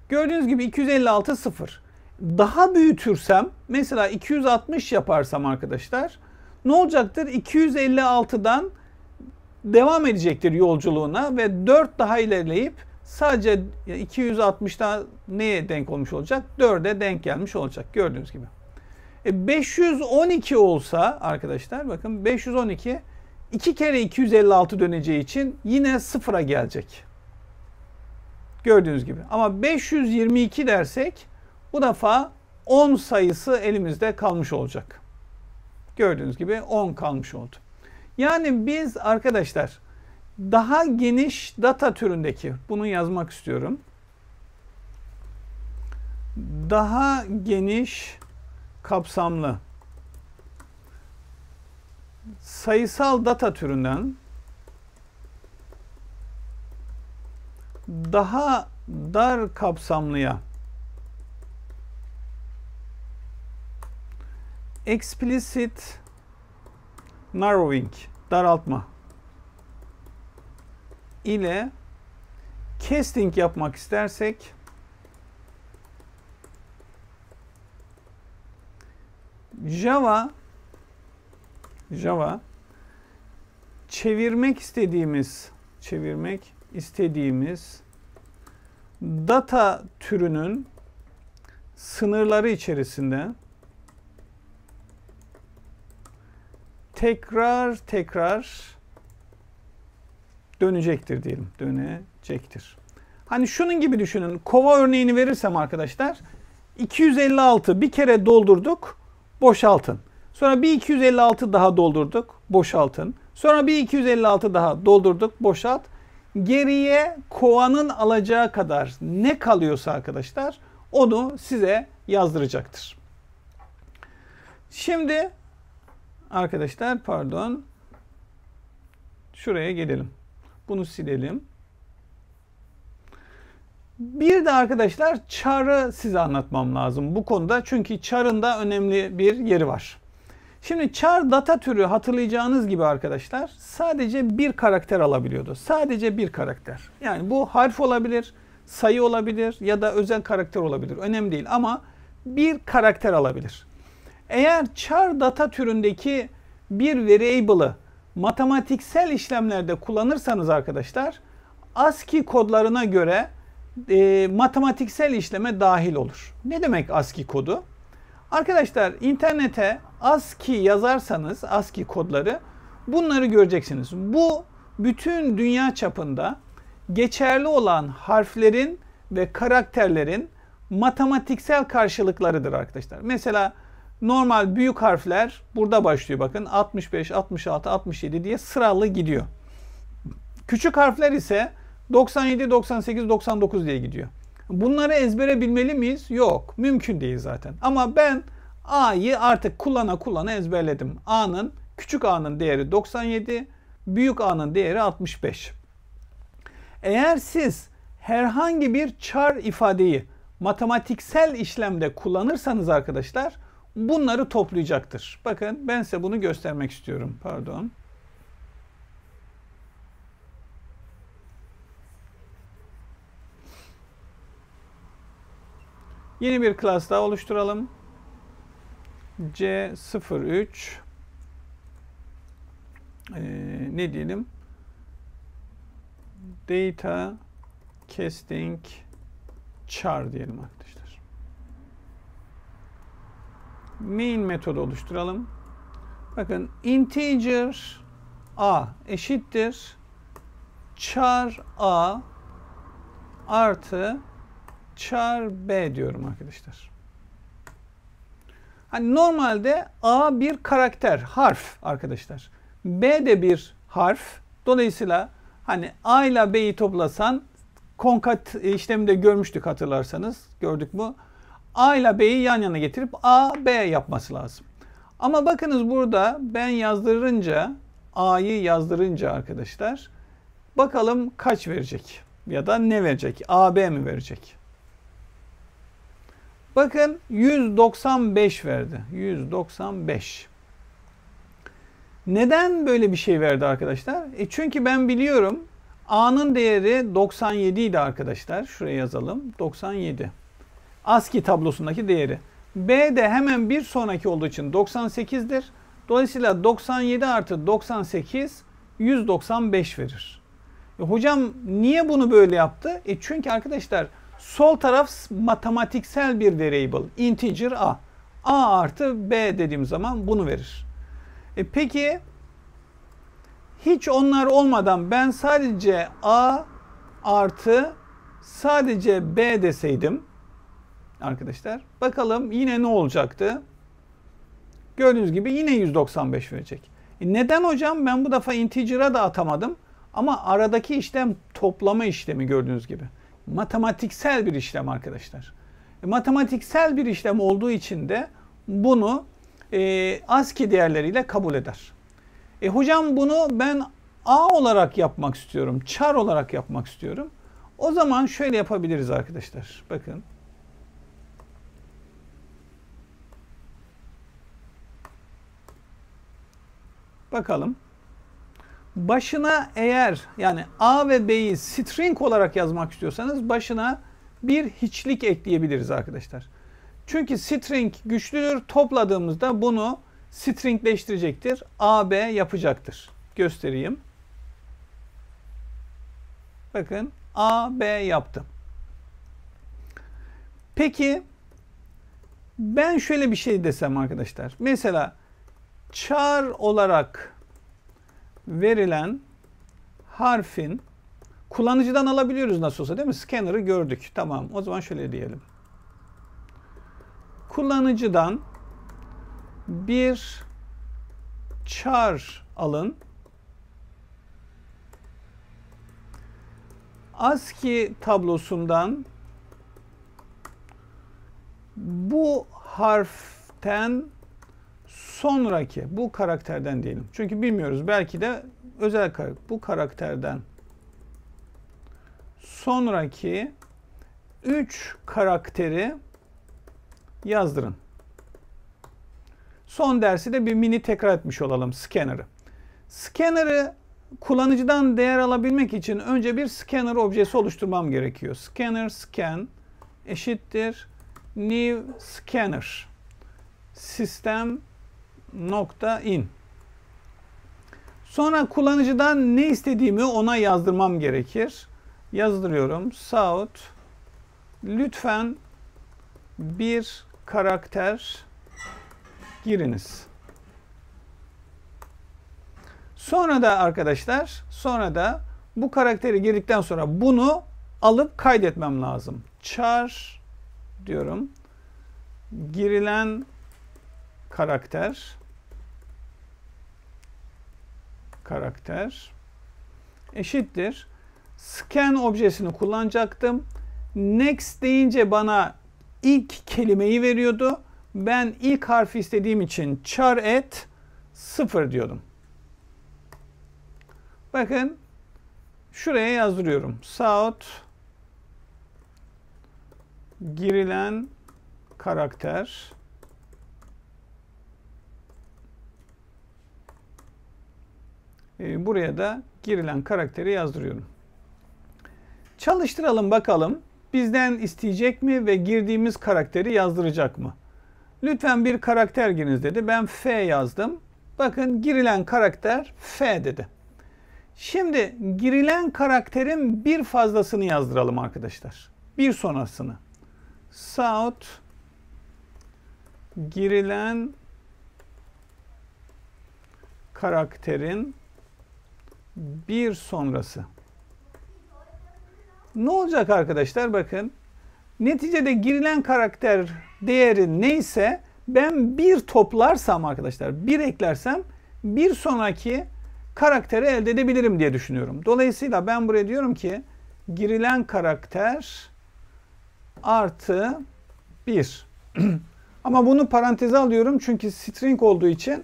Gördüğünüz gibi 256 sıfır. Daha büyütürsem mesela 260 yaparsam arkadaşlar ne olacaktır? 256'dan devam edecektir yolculuğuna ve 4 daha ilerleyip sadece 260'da neye denk olmuş olacak? 4'e denk gelmiş olacak gördüğünüz gibi. E 512 olsa arkadaşlar bakın 512 2 kere 256 döneceği için yine sıfıra gelecek. Gördüğünüz gibi. Ama 522 dersek bu defa 10 sayısı elimizde kalmış olacak. Gördüğünüz gibi 10 kalmış oldu. Yani biz arkadaşlar daha geniş data türündeki bunu yazmak istiyorum. Daha geniş kapsamlı sayısal data türünden daha dar kapsamlıya explicit narrowing daraltma ile casting yapmak istersek Java Java çevirmek istediğimiz çevirmek istediğimiz data türünün sınırları içerisinde tekrar tekrar dönecektir diyelim. Dönecektir. Hani şunun gibi düşünün. Kova örneğini verirsem arkadaşlar 256 bir kere doldurduk boşaltın. Sonra bir 256 daha doldurduk boşaltın. Sonra bir 256 daha doldurduk boşalt. Geriye kovanın alacağı kadar ne kalıyorsa arkadaşlar onu size yazdıracaktır. Şimdi arkadaşlar pardon şuraya gelelim. Bunu silelim. Bir de arkadaşlar çarı size anlatmam lazım bu konuda. Çünkü çarın da önemli bir yeri var. Şimdi char data türü hatırlayacağınız gibi arkadaşlar sadece bir karakter alabiliyordu. Sadece bir karakter. Yani bu harf olabilir, sayı olabilir ya da özel karakter olabilir. Önemli değil ama bir karakter alabilir. Eğer char data türündeki bir variable'ı matematiksel işlemlerde kullanırsanız arkadaşlar ASCII kodlarına göre e, matematiksel işleme dahil olur. Ne demek ASCII kodu? Arkadaşlar internete ASCII yazarsanız ASCII kodları bunları göreceksiniz. Bu bütün dünya çapında geçerli olan harflerin ve karakterlerin matematiksel karşılıklarıdır arkadaşlar. Mesela normal büyük harfler burada başlıyor bakın 65, 66, 67 diye sıralı gidiyor. Küçük harfler ise 97, 98, 99 diye gidiyor. Bunları ezbere bilmeli miyiz? Yok. Mümkün değil zaten. Ama ben A'yı artık kullana kullana ezberledim. A'nın küçük A'nın değeri 97, büyük A'nın değeri 65. Eğer siz herhangi bir çar ifadeyi matematiksel işlemde kullanırsanız arkadaşlar bunları toplayacaktır. Bakın ben size bunu göstermek istiyorum. Pardon. Yeni bir klas daha oluşturalım. C03 ee, ne diyelim? Data casting char diyelim arkadaşlar. Main metodu oluşturalım. Bakın integer a eşittir char a artı char b diyorum arkadaşlar. Hani normalde a bir karakter, harf arkadaşlar. B de bir harf. Dolayısıyla hani A ile B'yi toplasan konkat işleminde görmüştük hatırlarsanız. Gördük mü? A ile B'yi yan yana getirip A, B yapması lazım. Ama bakınız burada ben yazdırınca A'yı yazdırınca arkadaşlar bakalım kaç verecek ya da ne verecek? A, B mi verecek? Bakın 195 verdi. 195. Neden böyle bir şey verdi arkadaşlar? E çünkü ben biliyorum A'nın değeri 97 idi arkadaşlar. Şuraya yazalım. 97. ASCII tablosundaki değeri. B de hemen bir sonraki olduğu için 98'dir. Dolayısıyla 97 artı 98 195 verir. E hocam niye bunu böyle yaptı? E çünkü arkadaşlar sol taraf matematiksel bir variable. Integer A. A artı B dediğim zaman bunu verir. E peki hiç onlar olmadan ben sadece A artı sadece B deseydim arkadaşlar bakalım yine ne olacaktı? Gördüğünüz gibi yine 195 verecek. E neden hocam ben bu defa integer'a da atamadım ama aradaki işlem toplama işlemi gördüğünüz gibi. Matematiksel bir işlem arkadaşlar. E, matematiksel bir işlem olduğu için de bunu e, ASCII değerleriyle kabul eder. E hocam bunu ben A olarak yapmak istiyorum, char olarak yapmak istiyorum. O zaman şöyle yapabiliriz arkadaşlar. Bakın. Bakalım. Başına eğer yani A ve B'yi string olarak yazmak istiyorsanız başına bir hiçlik ekleyebiliriz arkadaşlar. Çünkü string güçlüdür. Topladığımızda bunu stringleştirecektir. A, B yapacaktır. Göstereyim. Bakın A, B yaptım. Peki ben şöyle bir şey desem arkadaşlar. Mesela char olarak verilen harfin kullanıcıdan alabiliyoruz nasıl olsa değil mi? Scanner'ı gördük. Tamam. O zaman şöyle diyelim kullanıcıdan bir char alın. ASCII tablosundan bu harften sonraki bu karakterden diyelim. Çünkü bilmiyoruz. Belki de özel karakter. Bu karakterden sonraki 3 karakteri yazdırın. Son dersi de bir mini tekrar etmiş olalım scanner'ı. Scanner'ı kullanıcıdan değer alabilmek için önce bir scanner objesi oluşturmam gerekiyor. Scanner scan eşittir new scanner sistem nokta in. Sonra kullanıcıdan ne istediğimi ona yazdırmam gerekir. Yazdırıyorum. South lütfen bir karakter giriniz. Sonra da arkadaşlar, sonra da bu karakteri girdikten sonra bunu alıp kaydetmem lazım. Char diyorum. Girilen karakter karakter eşittir. Scan objesini kullanacaktım. Next deyince bana ilk kelimeyi veriyordu. Ben ilk harfi istediğim için char et sıfır diyordum. Bakın şuraya yazdırıyorum. South girilen karakter ee, buraya da girilen karakteri yazdırıyorum. Çalıştıralım bakalım. bizden isteyecek mi ve girdiğimiz karakteri yazdıracak mı? Lütfen bir karakter giriniz dedi. Ben F yazdım. Bakın girilen karakter F dedi. Şimdi girilen karakterin bir fazlasını yazdıralım arkadaşlar. Bir sonrasını. South girilen karakterin bir sonrası. Ne olacak arkadaşlar bakın. Neticede girilen karakter değeri neyse ben bir toplarsam arkadaşlar bir eklersem bir sonraki karakteri elde edebilirim diye düşünüyorum. Dolayısıyla ben buraya diyorum ki girilen karakter artı 1. (clears throat) Ama bunu paranteze alıyorum çünkü string olduğu için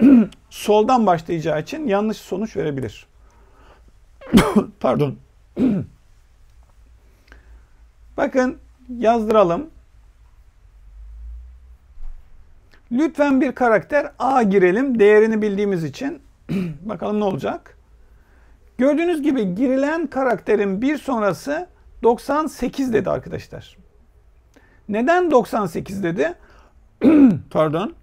(clears throat) soldan başlayacağı için yanlış sonuç verebilir. (coughs) Pardon. (clears throat) Bakın yazdıralım. Lütfen bir karakter A girelim. Değerini bildiğimiz için. (clears throat) Bakalım ne olacak. Gördüğünüz gibi girilen karakterin bir sonrası 98 dedi arkadaşlar. Neden 98 dedi? Pardon.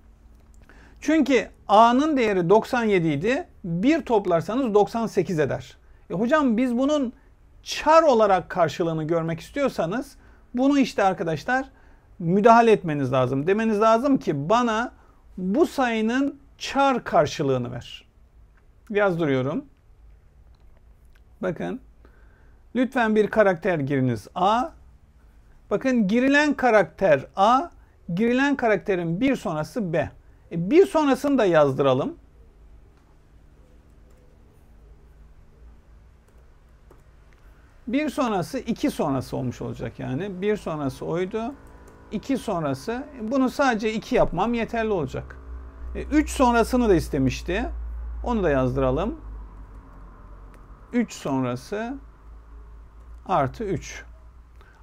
Çünkü A'nın değeri 97 idi. Bir toplarsanız 98 eder. E hocam biz bunun çar olarak karşılığını görmek istiyorsanız bunu işte arkadaşlar müdahale etmeniz lazım. Demeniz lazım ki bana bu sayının çar karşılığını ver. Yazdırıyorum. Bakın. Lütfen bir karakter giriniz. A. Bakın girilen karakter A. Girilen karakterin bir sonrası B. E, bir sonrasını da yazdıralım. Bir sonrası iki sonrası olmuş olacak yani. Bir sonrası oydu. iki sonrası. Bunu sadece iki yapmam yeterli olacak. E, üç sonrasını da istemişti. Onu da yazdıralım. Üç sonrası artı üç.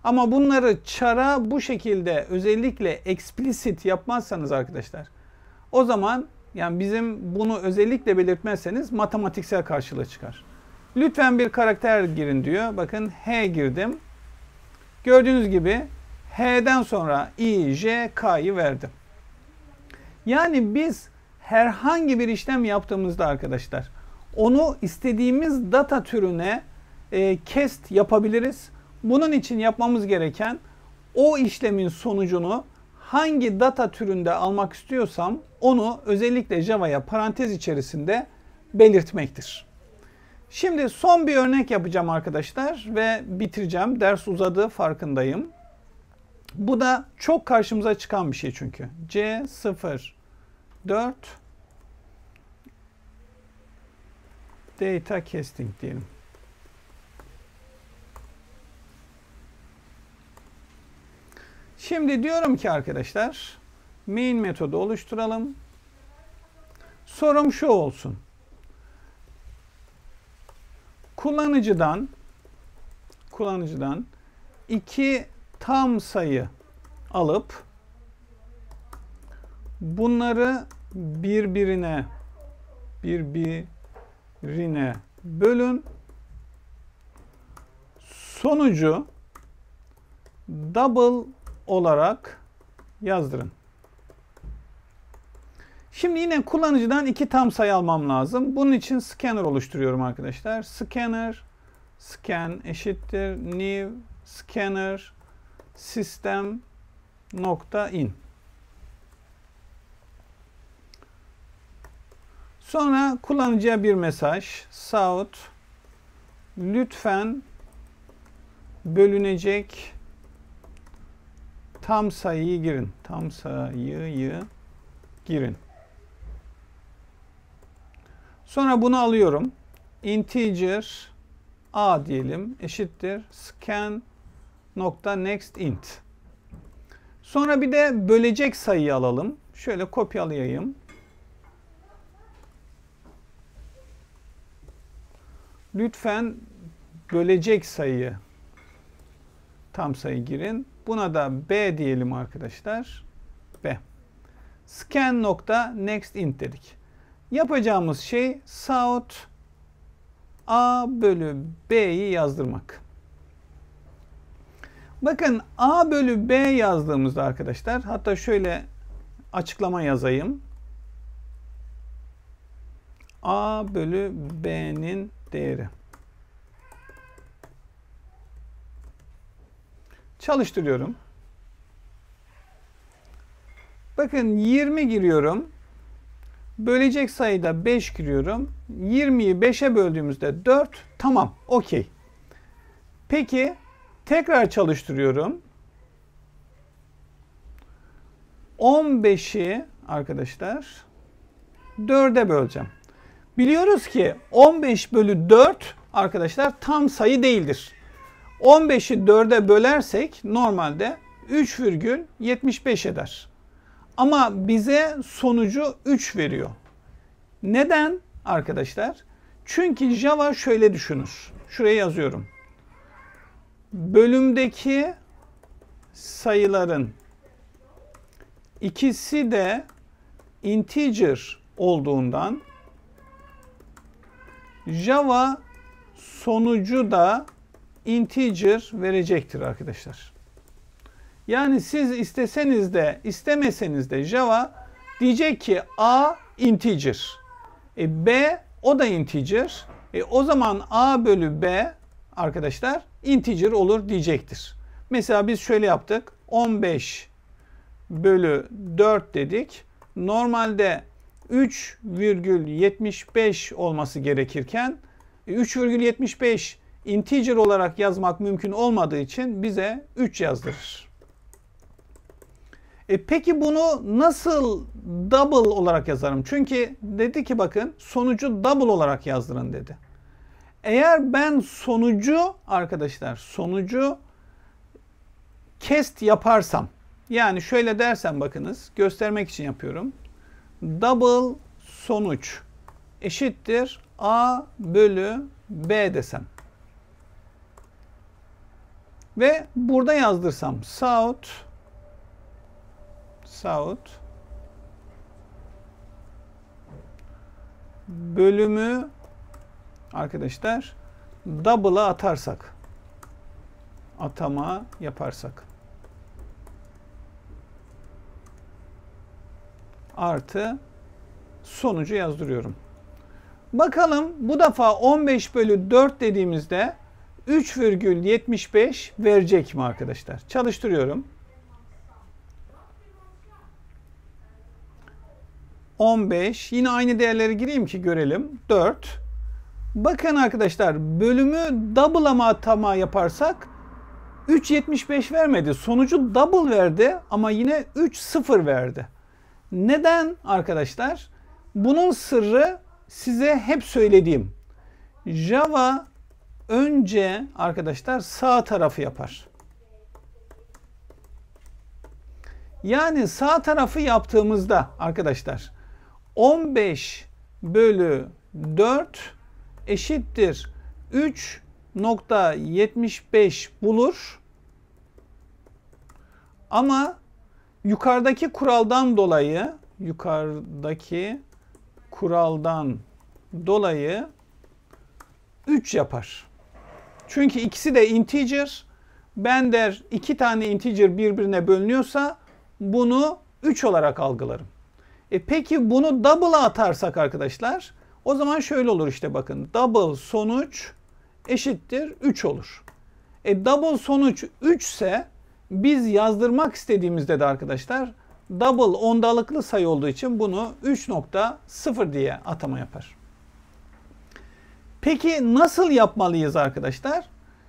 Ama bunları çara bu şekilde özellikle explicit yapmazsanız arkadaşlar o zaman yani bizim bunu özellikle belirtmezseniz matematiksel karşılığı çıkar. Lütfen bir karakter girin diyor. Bakın H girdim. Gördüğünüz gibi H'den sonra I, J, K'yı verdim. Yani biz herhangi bir işlem yaptığımızda arkadaşlar onu istediğimiz data türüne e, cast yapabiliriz. Bunun için yapmamız gereken o işlemin sonucunu hangi data türünde almak istiyorsam onu özellikle Java'ya parantez içerisinde belirtmektir. Şimdi son bir örnek yapacağım arkadaşlar ve bitireceğim. Ders uzadı farkındayım. Bu da çok karşımıza çıkan bir şey çünkü. C0 4 data casting diyelim. Şimdi diyorum ki arkadaşlar main metodu oluşturalım. Sorum şu olsun. Kullanıcıdan kullanıcıdan iki tam sayı alıp bunları birbirine birbirine bölün. Sonucu double olarak yazdırın. Şimdi yine kullanıcıdan iki tam sayı almam lazım. Bunun için scanner oluşturuyorum arkadaşlar. Scanner scan eşittir new scanner system nokta in. Sonra kullanıcıya bir mesaj. South lütfen bölünecek tam sayıyı girin. Tam sayıyı girin. Sonra bunu alıyorum. Integer a diyelim eşittir scan nokta next int. Sonra bir de bölecek sayıyı alalım. Şöyle kopyalayayım. Lütfen bölecek sayıyı tam sayı girin. Buna da b diyelim arkadaşlar. b. Scan nokta next int dedik. Yapacağımız şey south a bölü b'yi yazdırmak. Bakın A bölü B yazdığımızda arkadaşlar hatta şöyle açıklama yazayım. A bölü B'nin değeri. Çalıştırıyorum. Bakın 20 giriyorum. Bölecek sayıda 5 giriyorum. 20'yi 5'e böldüğümüzde 4. Tamam. Okey. Peki tekrar çalıştırıyorum. 15'i arkadaşlar 4'e böleceğim. Biliyoruz ki 15 bölü 4 arkadaşlar tam sayı değildir. 15'i 4'e bölersek normalde 3,75 eder. Ama bize sonucu 3 veriyor. Neden arkadaşlar? Çünkü Java şöyle düşünür. Şuraya yazıyorum. Bölümdeki sayıların ikisi de integer olduğundan Java sonucu da integer verecektir arkadaşlar. Yani siz isteseniz de istemeseniz de Java diyecek ki A integer. E, B o da integer. E, o zaman A bölü B arkadaşlar integer olur diyecektir. Mesela biz şöyle yaptık. 15 bölü 4 dedik. Normalde 3,75 olması gerekirken 3,75 e, integer olarak yazmak mümkün olmadığı için bize 3 yazdırır. E peki bunu nasıl double olarak yazarım? Çünkü dedi ki bakın sonucu double olarak yazdırın dedi. Eğer ben sonucu arkadaşlar sonucu cast yaparsam yani şöyle dersem bakınız göstermek için yapıyorum. Double sonuç eşittir A bölü B desem. Ve burada yazdırsam south south bölümü arkadaşlar double'a atarsak atama yaparsak artı sonucu yazdırıyorum. Bakalım bu defa 15 bölü 4 dediğimizde 3,75 verecek mi arkadaşlar? Çalıştırıyorum. 15. Yine aynı değerleri gireyim ki görelim. 4. Bakın arkadaşlar bölümü double ama atama yaparsak 3.75 vermedi. Sonucu double verdi ama yine 3.0 verdi. Neden arkadaşlar? Bunun sırrı size hep söylediğim. Java önce arkadaşlar sağ tarafı yapar. Yani sağ tarafı yaptığımızda arkadaşlar 15 bölü 4 eşittir 3.75 bulur. Ama yukarıdaki kuraldan dolayı yukarıdaki kuraldan dolayı 3 yapar. Çünkü ikisi de integer. Ben der iki tane integer birbirine bölünüyorsa bunu 3 olarak algılarım. E peki bunu double'a atarsak arkadaşlar o zaman şöyle olur işte bakın. Double sonuç eşittir 3 olur. E double sonuç 3 ise biz yazdırmak istediğimizde de arkadaşlar double ondalıklı sayı olduğu için bunu 3.0 diye atama yapar. Peki nasıl yapmalıyız arkadaşlar?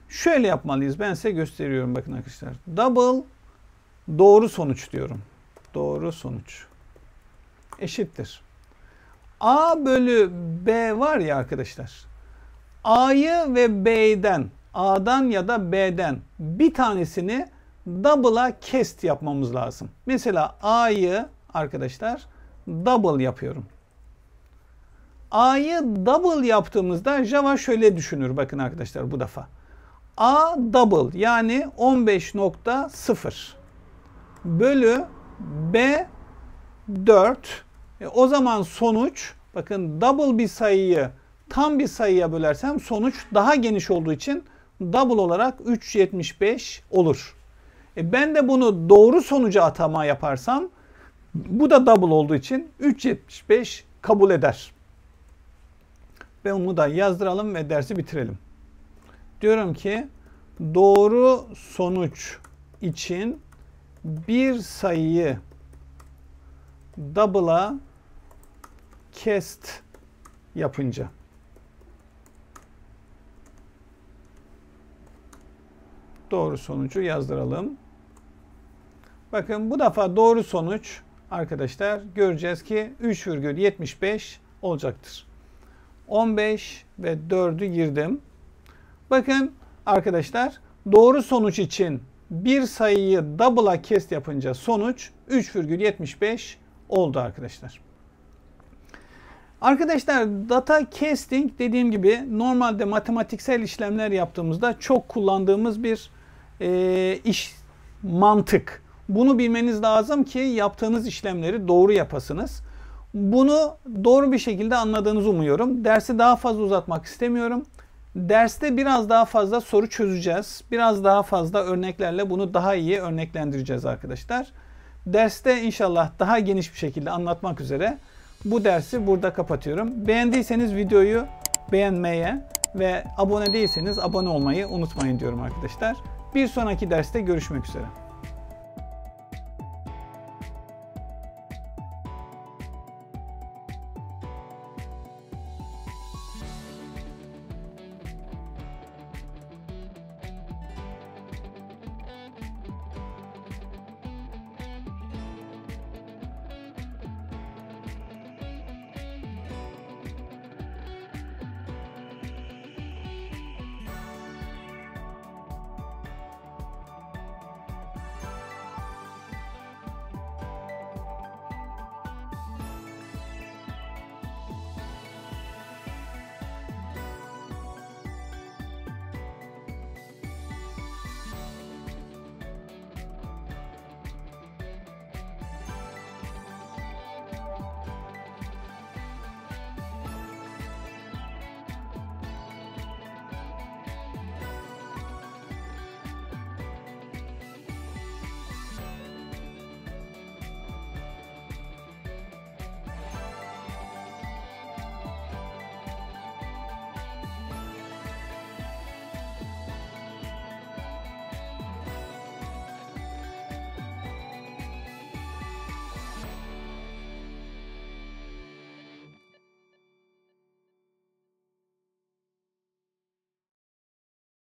Şöyle yapmalıyız. Ben size gösteriyorum bakın arkadaşlar. Double doğru sonuç diyorum. Doğru sonuç eşittir. A bölü B var ya arkadaşlar. A'yı ve B'den, A'dan ya da B'den bir tanesini double'a cast yapmamız lazım. Mesela A'yı arkadaşlar double yapıyorum. A'yı double yaptığımızda Java şöyle düşünür bakın arkadaşlar bu defa. A double yani 15.0 bölü B 4 e, o zaman sonuç bakın double bir sayıyı tam bir sayıya bölersem sonuç daha geniş olduğu için double olarak 3.75 olur. E ben de bunu doğru sonuca atama yaparsam bu da double olduğu için 3.75 kabul eder. Ve onu da yazdıralım ve dersi bitirelim. Diyorum ki doğru sonuç için bir sayıyı double'a cast yapınca doğru sonucu yazdıralım. Bakın bu defa doğru sonuç arkadaşlar göreceğiz ki 3,75 olacaktır. 15 ve 4'ü girdim. Bakın arkadaşlar doğru sonuç için bir sayıyı double'a cast yapınca sonuç 3,75 oldu arkadaşlar. Arkadaşlar data casting dediğim gibi normalde matematiksel işlemler yaptığımızda çok kullandığımız bir e, iş mantık. Bunu bilmeniz lazım ki yaptığınız işlemleri doğru yapasınız. Bunu doğru bir şekilde anladığınızı umuyorum. Dersi daha fazla uzatmak istemiyorum. Derste biraz daha fazla soru çözeceğiz. Biraz daha fazla örneklerle bunu daha iyi örneklendireceğiz arkadaşlar. Derste inşallah daha geniş bir şekilde anlatmak üzere bu dersi burada kapatıyorum. Beğendiyseniz videoyu beğenmeye ve abone değilseniz abone olmayı unutmayın diyorum arkadaşlar. Bir sonraki derste görüşmek üzere.